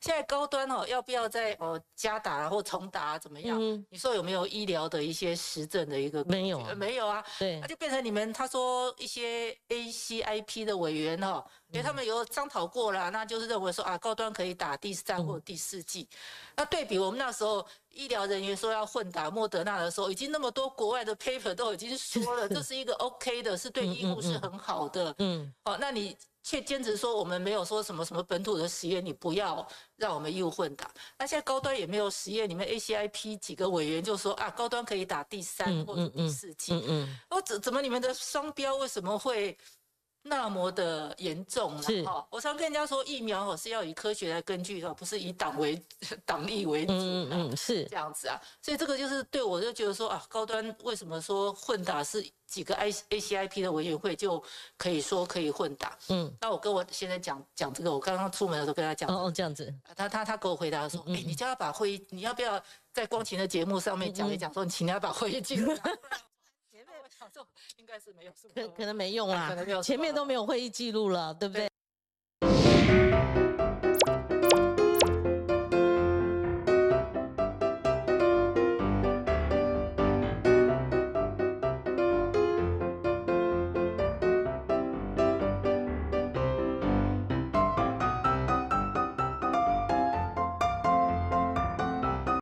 现在高端哦，要不要再哦加打或重打怎么样？你说有没有医疗的一些实证的一个？没有，没有啊。对，那就变成你们他说一些 ACIP 的委员哦，因为他们有商讨过了，那就是认为说啊，高端可以打第三或第四剂。那对比我们那时候医疗人员说要混打莫德纳的时候，已经那么多国外的 paper 都已经说了，这是一个 OK 的，是对医护是很好的。嗯，哦，那你。却坚持说我们没有说什么什么本土的实验，你不要让我们义务混打。那现在高端也没有实验，你们 ACIP 几个委员就说啊，高端可以打第三或者第四剂。嗯嗯。哦，怎怎么你们的双标为什么会那么的严重了？是。我常跟人家说，疫苗哦是要以科学来根据的，不是以党为 党力为主。嗯嗯，是这样子啊。所以这个就是对我就觉得说啊，高端为什么说混打是？几个 I A C I P 的委员会就可以说可以混打，嗯，那我跟我现在讲讲这个，我刚刚出门的时候跟他讲，哦，这样子，他他他给我回答说，哎，你叫他把会议，你要不要在光晴的节目上面讲一讲，说你请他把会议记录。想说应该是没有，可可能没用啦，可能没有，前面都没有会议记录了，对不？对